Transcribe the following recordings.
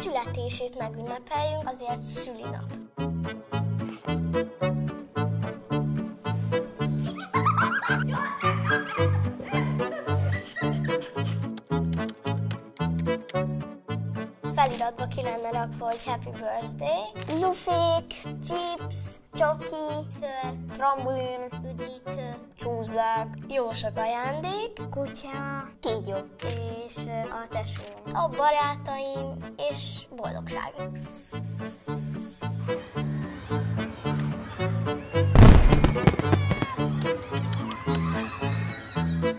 születését megünnepeljünk, azért szülinap. Feliratba ki lenne rakva, hogy Happy Birthday. Lufék, chips, csoki, ször, trambulin, üdítő, csúzzák, jó sok ajándék, kutya, kígyó, és a tesóm, a barátaim, és boldogság.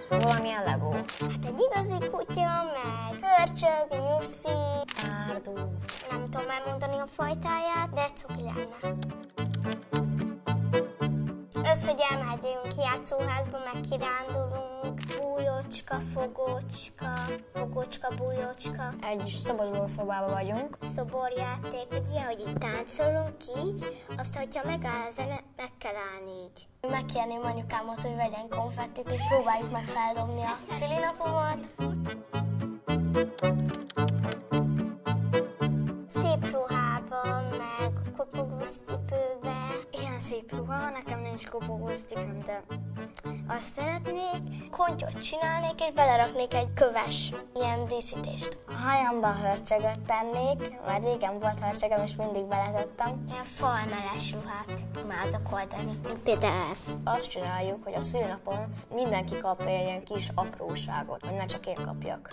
Valamilyen legó. Hát egy igazi kutya, meg pörcsög, nyuszi, Árdú. nem tudom elmondani a fajtáját, de cuki lenne. Az, hogy elmegyünk játszóházba, meg kirándulunk, bújócska, fogócska, fogócska, bújócska, Egy szabaduló szobában vagyunk. szoborjáték, vagy ilyen, hogy itt táncolunk így, aztán, hogyha megáll a zene, meg kell állni így. Megkérném anyukámat, hogy vegyen konfettit, és próbáljuk meg feldobni a szülinapomat. Kopogós. Ilyen szép ruha, nekem nincs kopogós cipőm, de Azt szeretnék, kontyot csinálnék, és beleraknék egy köves ilyen díszítést. a hajamba hörcsögöt tennék, mert régen volt hörcsögöm, és mindig beletettem. Ilyen falmeles ruhát imádok oldani, például ez. Azt csináljuk, hogy a szülinapon mindenki kap egy ilyen kis apróságot, hogy ne csak én kapjak.